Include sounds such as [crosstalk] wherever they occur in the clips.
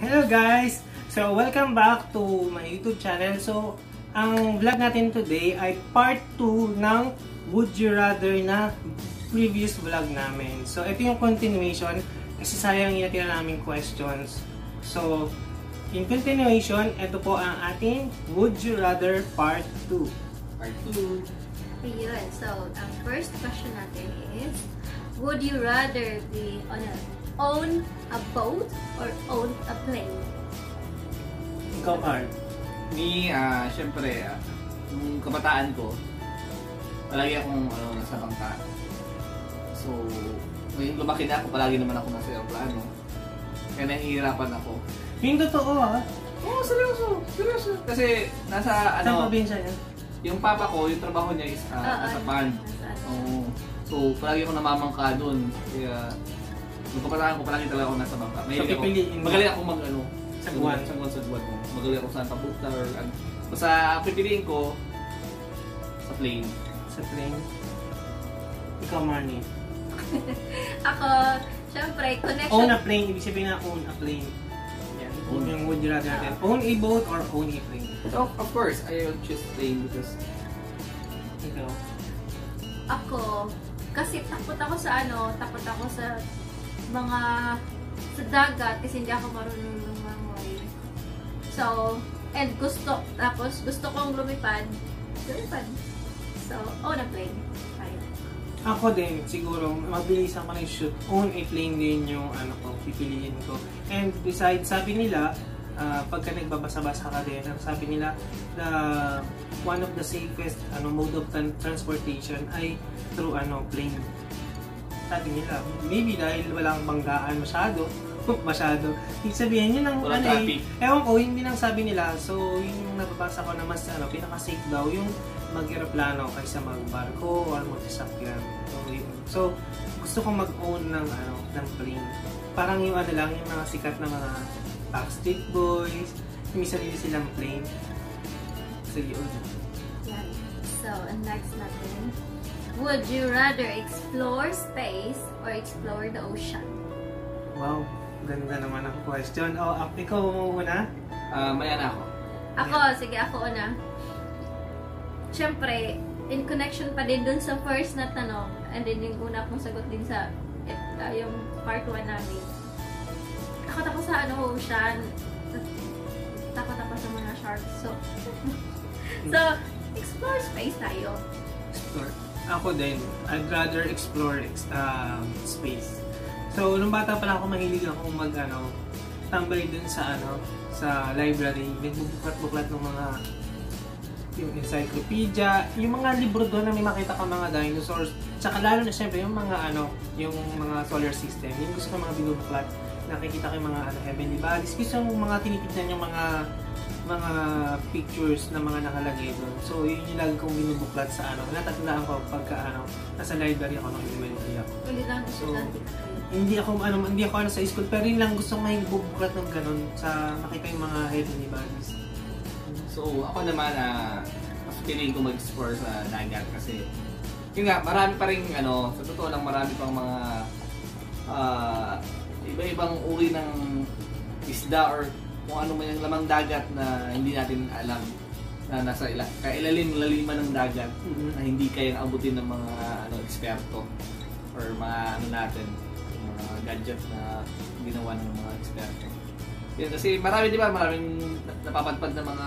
Hello guys! So, welcome back to my YouTube channel. So, ang vlog natin today ay part 2 ng Would You Rather na previous vlog namin. So, ito yung continuation kasi sayang yung namin questions. So, in continuation, ito po ang ating Would You Rather part 2. Part 2. Ayun. So, ang first question natin is, would you rather be on a, own a boat or own a plane? Ikaw, Mark. Ni, ah, syempre, ah, nung kabataan ko, palagi akong ano, nasa bangka. So, ngayon lumaki na ako, palagi naman ako nasa aeroplano. Kaya nahihirapan ako. Yung totoo ah. Oo, oh, seryoso, seryoso. Kasi nasa Saan ano, probinsya niya? yung papa ko, yung trabaho niya is ah, Oo, nasa pan. nasa ano. Oo. So, palagi ako namamangka doon. Kaya, nung kabataan ko, palagi talaga ako nasa bangka. May So, pipiliin mo? Magaling ako mag, ano, Sa buwan? Sa buwan, sa buwan. Magaling ako sa Santa Puta or ano. Basta, ang pipiliin ko, sa plane. Sa plane. Ikaw, Marnie. [laughs] Ako, syempre, connection. Own a plane, ibig sabihin na own a plane. Yan. Own. Yung would you rather natin. Own a boat or own a plane? So, of course, I will choose plane because Ikaw. Ako, kasi takot ako sa ano, takot ako sa mga sa dagat kasi hindi ako marunong lumangoy. So, and gusto, tapos gusto kong lumipad, lumipad. So, own a plane. Tayo. Ako din, siguro, mabilisan ko na shoot. Own a plane din yung ano ko, pipiliin ko. And besides, sabi nila, ah, pagka nagbabasa-basa ka din, sabi nila, the one of the safest ano mode of tran- transportation ay through ano plane. Sabi nila, maybe dahil walang banggaan masyado, [laughs] masyado. Ibig sabihin yun ang Walang ano traffic. eh, ewan ko, yun din ang sabi nila. So, yun yung nababasa ko na mas ano, pinaka-safe daw yung mag-aeroplano kaysa mag-barko or mag-sasakyan. So, yun. So, gusto kong mag-own ng ano, ng plane. Parang yung ano lang, yung mga sikat na mga Backstreet Boys, may sarili silang plane. So, yun. Yan. So, ang next natin. Would you rather explore space or explore the ocean? Wow, ganda naman ang question. Oh, ak- ikaw muna? uh, maya na ako. Ako, sige, ako una. Siyempre, in connection pa din dun sa first na tanong, and then yung una kong sagot din sa uh, yung part 1 namin. Takot ako sa ano, ocean. Takot ako sa mga sharks. So, [laughs] so explore space tayo. Explore. Ako din. I'd rather explore ex- um, space. So, nung bata pa lang ako, mahilig ako mag, ano, tambay dun sa, ano, sa library. Nagbubuklat-buklat ng mga yung encyclopedia, yung mga libro doon na may makita ka mga dinosaurs, tsaka lalo na syempre yung mga ano, yung mga solar system, yung gusto ko mga binubuklat, nakikita ko yung mga ano, heavenly bodies, gusto yung mga tinitignan yung mga mga pictures na mga nakalagay doon. So, yun yung lagi kong binubuklat sa ano. Natatandaan ko pagka ano, nasa library ako nung elementary ako. So. Hindi ako ano, hindi ako ano sa school, pero yun lang gusto may bubuklat ng ganun sa makita yung mga heavenly bodies. So, ako naman, ah, mas piliin ko mag-explore sa dagat kasi yun nga, marami pa rin, ano, sa totoo lang, marami pang mga ah, iba-ibang uri ng isda or kung ano man yung lamang dagat na hindi natin alam na nasa ila kailalim laliman ng dagat na hindi kayang abutin ng mga ano eksperto or mga ano natin mga gadget na ginawa ng mga eksperto. Yan kasi marami di ba maraming napapadpad na mga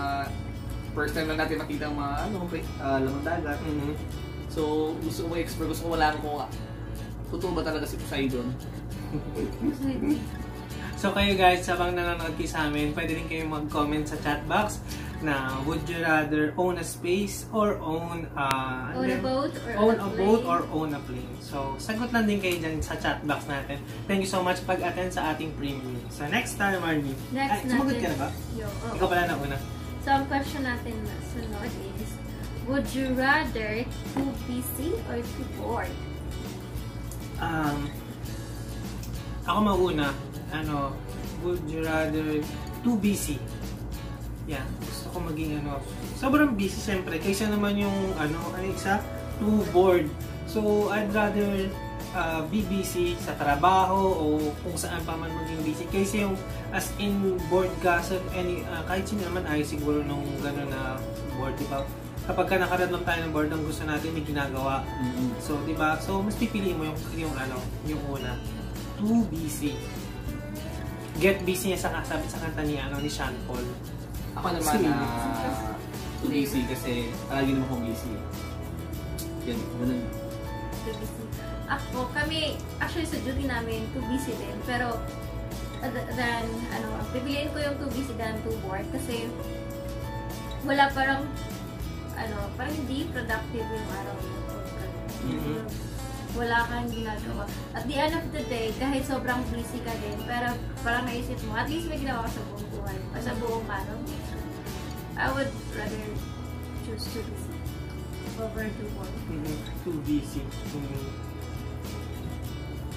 first time lang natin makita ang mga ano uh, lamang dagat. Mhm. So gusto ko explore gusto ko malaman kung ah, totoo ba talaga si Poseidon. [laughs] So kayo guys, habang nanonood kayo sa amin, pwede rin kayong mag-comment sa chat box na would you rather own a space or own uh, Own a boat or own a a boat or own a plane. So sagot lang din kayo dyan sa chat box natin. Thank you so much pag-attend sa ating premium. So next time, Marnie. Next Ay, sumagot ka na ba? Yo, oo. Ikaw pala na una. So, ang question natin na sunod is, would you rather too busy or too bored? Um, ako mauna, ano, would you rather too busy? Yeah, gusto ko maging ano, sobrang busy siyempre, kaysa naman yung ano, ano isa, too bored. So, I'd rather uh, be busy sa trabaho o kung saan pa man maging busy. Kasi yung as in board ka sa any, uh, kahit sino naman ay siguro nung gano'n na board, di ba? Kapag ka nakaramdam tayo ng board, ang gusto natin may ginagawa. Mm-hmm. So, di ba? So, mas pipiliin mo yung, yung ano, yung una. Too busy. Get busy niya sa sabi sa kanta ni, ano, ni Sean Paul. Ako naman na too busy kasi palagi naman akong busy. Yan, ganun. Ako, kami, actually sa duty namin, too busy din. Pero, other than, ano, pipiliin ko yung too busy than too bored kasi wala parang, ano, parang hindi productive yung araw mo. Mhm. Wala kang ginagawa. At the end of the day, kahit sobrang busy ka din, pero parang naisip mo, at least may ginawa ka sa buong buhay, o sa buong araw. I would rather choose too busy over too bored. Mhm. Too busy. Mhm.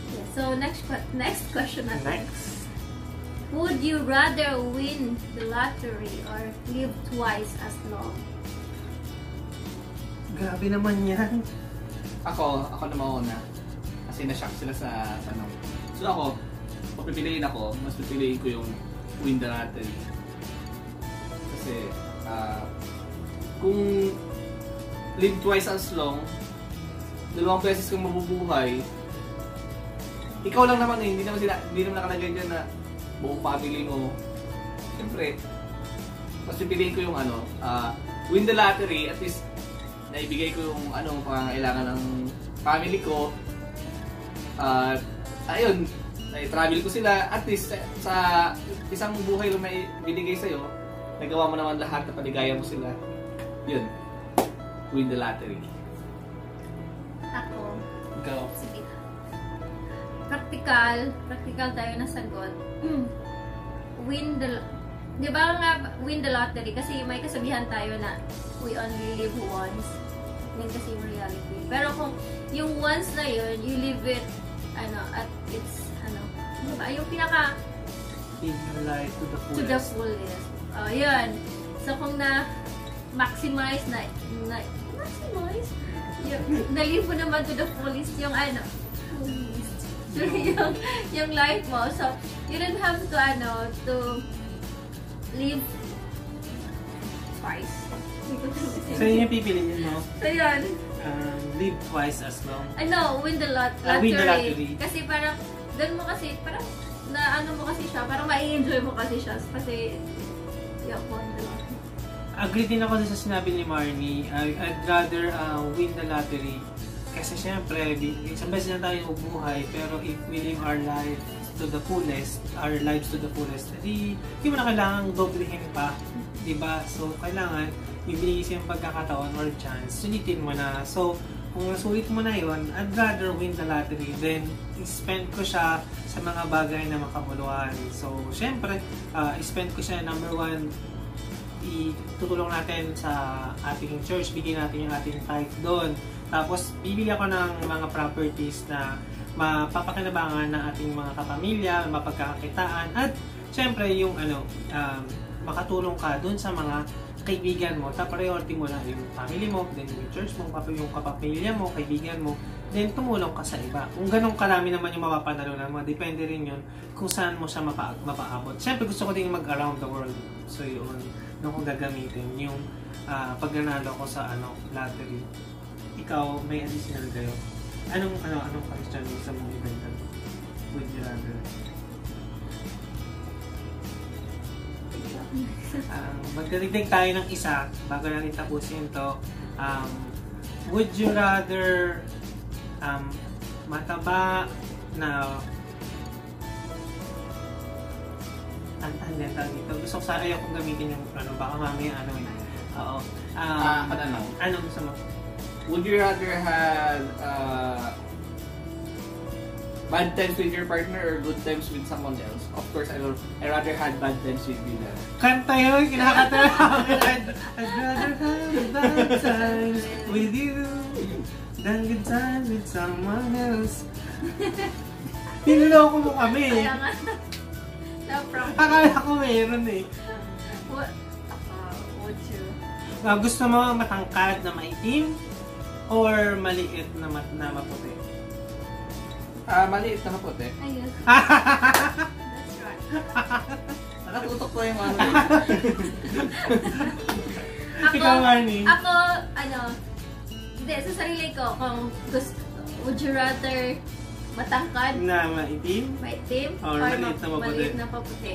Yeah, so next next question natin. Next. Would you rather win the lottery or live twice as long? Grabe naman yan. Ako, ako na mauna. Kasi na-shock sila sa tanong. So ako, kung pipiliin ako, mas pipiliin ko yung win the lottery. Kasi, ah, kung live twice as long, dalawang beses kang mabubuhay, ikaw lang naman eh, hindi naman sila, hindi naman nakalagay dyan na buong family mo. Siyempre, mas pipiliin ko yung ano, ah, win the lottery, at least naibigay ko yung ano, pangangailangan ng family ko. At ayun, na-travel ko sila, at least sa, sa isang buhay na may binigay sa'yo, nagawa mo naman lahat na paligaya mo sila. Yun, win the lottery. Ako, Go. sige. Practical, practical tayo na sagot. win the Di ba nga, win the lottery? Kasi may kasabihan tayo na we only live once. Yun kasi yung reality. Pero kung yung once na yun, you live it, ano, at it's, ano, ano ba? Yung pinaka, life to the to fullest. the fullest. Oh, yun. So, kung na maximize na, na maximize? Yung, [laughs] na-live mo naman to the fullest yung ano, fullest. [laughs] yung, yung life mo. So, you don't have to, ano, to live twice. So yun yung pipiliin mo. So, yun. Um, live twice as long. Ano, win the lot lottery. win the lottery. Kasi parang, doon mo kasi, parang, na ano mo kasi siya, parang ma-enjoy mo kasi siya. Kasi, yeah, won the lottery. Agree din ako sa sinabi ni Marnie. I- I'd rather uh, win the lottery. Kasi syempre, isang beses na tayo bubuhay, pero if we live our life to the fullest, our lives to the fullest, di, di mo na kailangang doblehin pa. di ba So, kailangan, ibigay siyang pagkakataon or chance, sulitin mo na. So, kung nasulit mo na yon I'd rather win the lottery than spend ko siya sa mga bagay na makabuluhan. So, syempre, uh, spend ko siya number one, itutulong natin sa ating church, bigyan natin yung ating tithe doon. Tapos, bibili ako ng mga properties na mapapakinabangan ng ating mga kapamilya, mapagkakakitaan, at syempre yung ano, um, makatulong ka doon sa mga kaibigan mo. Top priority mo na yung family mo, then yung church mo, yung kapamilya mo, kaibigan mo, then tumulong ka sa iba. Kung ganun karami naman yung mapapanalunan mo, depende rin yun kung saan mo siya mapa mapaabot. Siyempre gusto ko din mag around the world. So yun, doon ko gagamitin yung ah, pag ko sa ano, lottery. Ikaw, may additional kayo. Anong ano anong question mo sa mga event Would you rather? Um, magdadagdag tayo ng isa bago natin tapusin to. Um, would you rather um, mataba na an yan tawag dito? Gusto ko sa ayaw kong gamitin yung ano, baka mamaya ano eh. Oo. Um, Ah, ano ano gusto mo? Would you rather have uh, bad times with your partner or good times with someone else? Of course, I will. I rather had bad times with you than Kanta yun, kinakanta namin. I'd rather have bad times with you than good times with someone else. Piniloko mo kami. Kaya nga, na-prank. Akala ko meron eh. What, uh, would you? Ah, gusto mo matangkad na maitim or maliit na, mat na maputi? Ah, maliit na maputi. Ayun. [laughs] That's right. Nakatutok ko yung ano. Ako, Ikaw, Marnie. Ako, ano, hindi, sa sarili ko, kung gusto, would you rather matangkad, na maitim? maitim, Or maliit na maputi. maliit na paputi?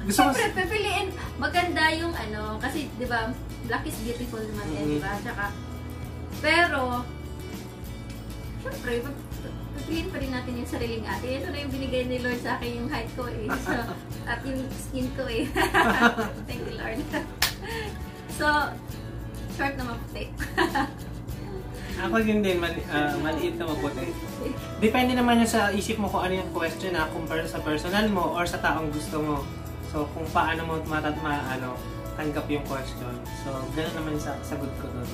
Gusto. Siyempre, pipiliin, maganda yung ano, kasi, di ba, black is beautiful naman yan, Mhm. di ba? Tsaka, pero, siyempre, pip- pipiliin pa rin natin yung sariling atin. Ito na yung binigay ni Lord sa akin, yung height ko eh. [laughs] So, at yung skin ko eh. [laughs] Thank you, Lord. so, short na maputi. [laughs] Ako din din, mali, ah, maliit na maputi. Depende naman yun sa isip mo kung ano yung question na compare sa personal mo or sa taong gusto mo. So, kung paano mo matat ma, ano, tanggap yung question. So, gano'n naman sa sagot ko doon.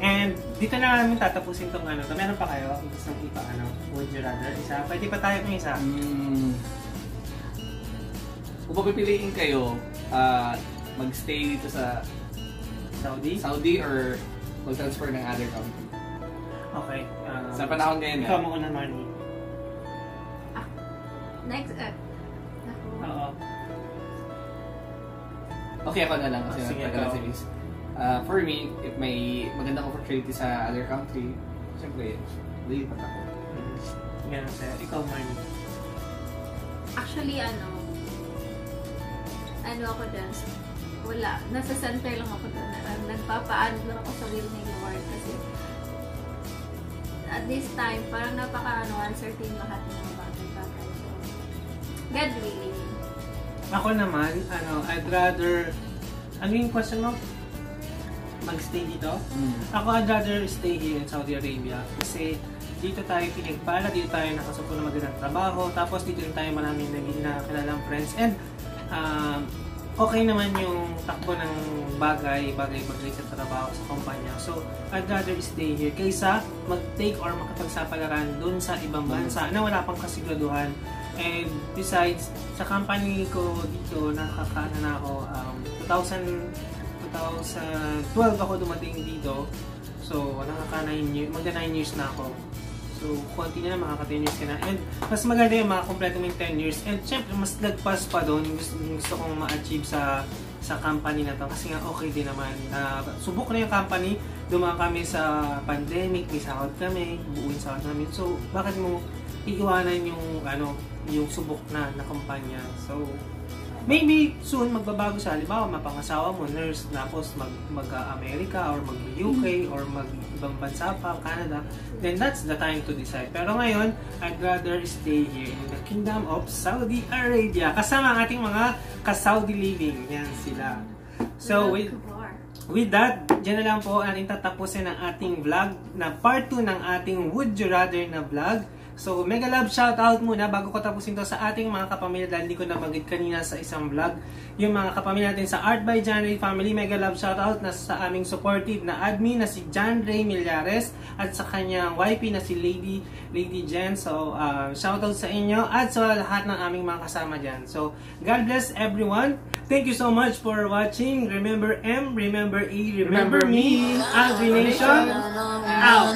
And dito na namin tatapusin tong ano. to. Meron pa kayo? Gusto ipa ano? Would you rather? Isa? Pwede pa tayo kung isa? Hmm. Kung papipiliin kayo, ah, magstay dito sa Saudi? Saudi or mag-transfer ng other country? Okay. ah, Sa panahon ngayon, Ikaw eh. mo una, Marnie. Next, uh. Oo. Okay, ako na lang kasi Ah, sige, nagtagal si Liz. Ah, for me, if may magandang opportunity sa other country, siyempre, lilipat ako. Ganun sa'yo. Ikaw, Marnie. Actually, ano, ano ako dyan, wala, nasa center lang ako doon. Uh, nagpapaano lang ako sa will ni Lord kasi at this time, parang napaka ano, uncertain lahat ng mga bagay-bagay. So, God willing. Ako naman, ano, I'd rather... Ano yung question mo? Magstay dito? Ako, I'd rather stay here in Saudi Arabia kasi dito tayo pinagpala, dito tayo nakasupo na magandang trabaho, tapos dito rin tayo maraming naging nakilalang friends and um, okay naman yung takbo ng bagay, bagay-bagay sa trabaho, sa kumpanya. So, I'd rather stay here kaysa mag-take or makapagsapalaran dun sa ibang bansa na wala pang kasiguraduhan. And besides, sa company ko dito, nakakaano na ako, um, 2000, 2012 ako dumating dito. So, nakaka 9 years, magda 9 years na ako. So, konti na lang, makaka 10 years ka na. And, mas maganda yung makakompleto mo yung 10 years. And, syempre, mas nagpas pa doon. Gusto, gusto kong ma-achieve sa sa company na to. Kasi nga, okay din naman. na subok na yung company. Dumaan kami sa pandemic, may sahod kami, buuin sahod namin. So, bakit mo iiwanan yung, ano, yung subok na na kumpanya. So, maybe soon magbabago siya. Halimbawa, mapangasawa mo, nurse, tapos mag, mag-Amerika or mag-UK or mag-ibang bansa pa, Canada, then that's the time to decide. Pero ngayon, I'd rather stay here in the Kingdom of Saudi Arabia. Kasama ang ating mga ka-Saudi living. Yan sila. So, with. With that, dyan na lang po ating tatapusin ang ating vlog na part 2 ng ating Would You Rather na vlog. So, mega love shoutout muna bago ko tapusin to sa ating mga kapamilya dahil hindi ko nabanggit kanina sa isang vlog. Yung mga kapamilya natin sa Art by John Ray Family, mega love shoutout na sa aming supportive na admin na si John Ray Millares at sa kanyang YP na si Lady Lady Jen. So, uh, shoutout sa inyo at sa lahat ng aming mga kasama dyan. So, God bless everyone. Thank you so much for watching. Remember M, remember E, remember, Remember me. Agri Nation, out!